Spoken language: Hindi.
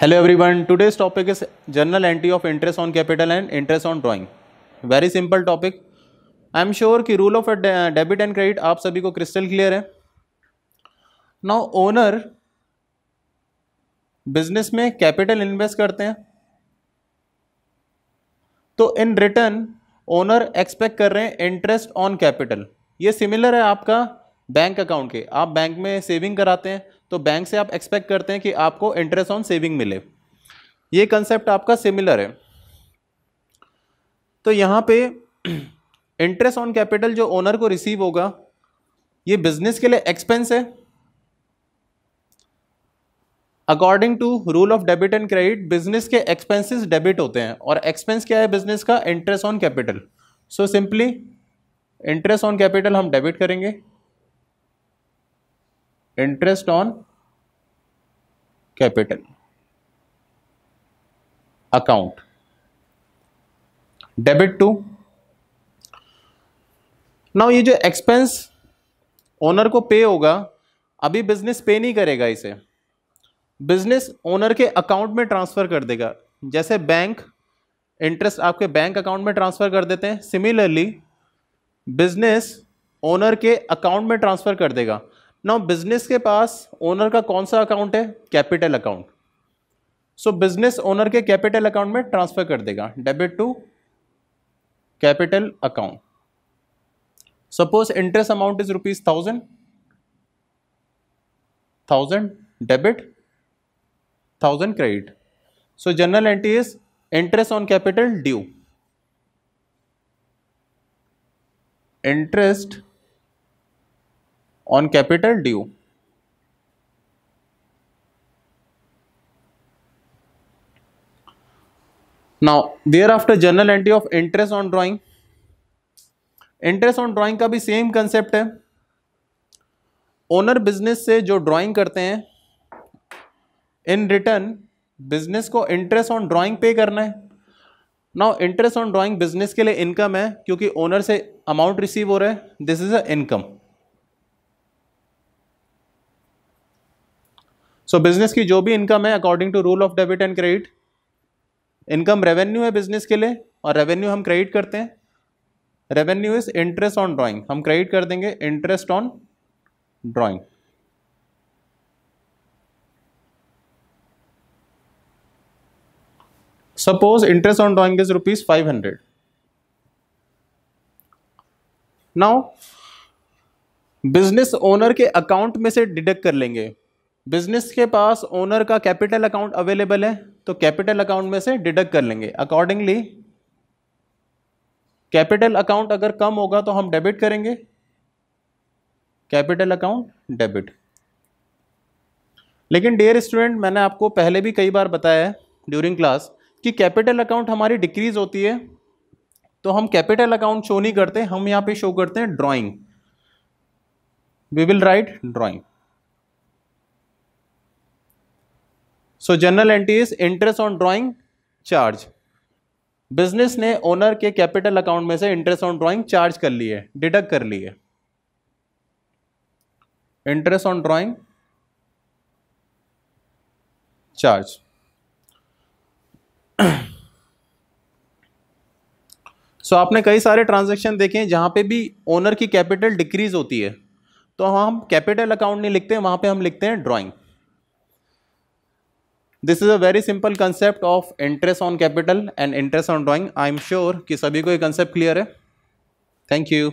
Hello everyone, today's topic is journal entry of interest on capital and interest on drawing. Very simple topic. I am sure कि rule of debit and credit आप सभी को क्रिस्टल क्लियर है। नाउ ओनर बिज़नेस में कैपिटल इन्वेस्ट करते हैं। तो इन रिटर्न ओनर एक्सपेक्ट कर रहे हैं इंटरेस्ट ऑन कैपिटल ये सिमिलर है आपका बैंक अकाउंट के। आप बैंक में सेविंग कराते हैं। तो बैंक से आप एक्सपेक्ट करते हैं कि आपको इंटरेस्ट ऑन सेविंग मिले। ये कंसेप्ट आपका सिमिलर है। तो यहाँ पे इंटरेस्ट ऑन कैपिटल जो ओनर को रिसीव होगा, ये बिज़नेस के लिए एक्सपेंस है। According to rule of debit and credit business के एक्सपेंसेस डेबिट होते हैं। और एक्सपेंस क्या है बिज़नेस का? Interest on capital so simply interest on capital हम डेबिट करेंगे। Interest on capital account debit to now ये जो एक्सपेंस ओनर को पे होगा, अभी बिज़नेस पे नहीं करेगा इसे। बिज़नेस ओनर के अकाउंट में ट्रांसफ़र कर देगा। जैसे बैंक इंटरेस्ट आपके बैंक अकाउंट में ट्रांसफ़र कर देते हैं। सिमिलरली बिज़नेस ओनर के अकाउंट में ट्रांसफ़र कर देगा। नाउ बिज़नेस के पास ओनर का कौन सा अकाउंट है? Capital account so business owner के कैपिटल अकाउंट में ट्रांसफ़र कर देगा. Debit to capital account suppose interest amount is rupees thousand thousand debit thousand credit so general entry is interest on capital due interest on capital due. Now, thereafter journal entry of interest on drawing. Interest on drawing का भी सेम कंसेप्ट है ओनर बिज़नेस से जो ड्राइंग करते हैं इन रिटर्न बिज़नेस को इंटरेस्ट ऑन ड्राइंग पे करना है now interest on drawing business के लिए इनकम है, क्योंकि ओनर से अमाउंट रिसीव हो रहा है this is a income so so, business की जो भी इनकम है according to rule of debit and credit income revenue है बिज़नेस के लिए और रेवेन्यू हम क्रेडिट करते हैं revenue is interest on drawing हम क्रेडिट कर देंगे interest on drawing suppose interest on drawing is rupees five hundred now business owner के अकाउंट में से डिडक्ट कर लेंगे बिज़नेस के पास ओनर का कैपिटल अकाउंट अवेलेबल है तो कैपिटल अकाउंट में से डिडक्ट कर लेंगे। अकॉर्डिंगली कैपिटल अकाउंट अगर कम होगा तो हम डेबिट करेंगे। कैपिटल अकाउंट डेबिट लेकिन डियर स्टूडेंट मैंने आपको पहले भी कई बार बताया है ड्यूरिंग क्लास कि कैपिटल अकाउंट हमारी डिक्रीज होती है तो हम कैपिटल अकाउंट शो नहीं करते, हम यहाँ पे शो करते हैं drawing we will write drawing so general entry is interest on drawing charge business ने ओनर के कैपिटल अकाउंट में से इंटरेस्ट ऑन ड्राइंग चार्ज कर लिए डिडक्ट कर लिए interest on drawing charge so आपने कई सारे ट्रांजैक्शन देखे हैं जहाँ पे भी ओनर की कैपिटल डिक्रीज होती है। तो हम कैपिटल अकाउंट नहीं लिखते, वहाँ पे हम लिखते हैं drawing this is a very simple concept of interest on capital and interest on drawing I am sure कि सभी को ये कंसेप्ट क्लियर है। Thank you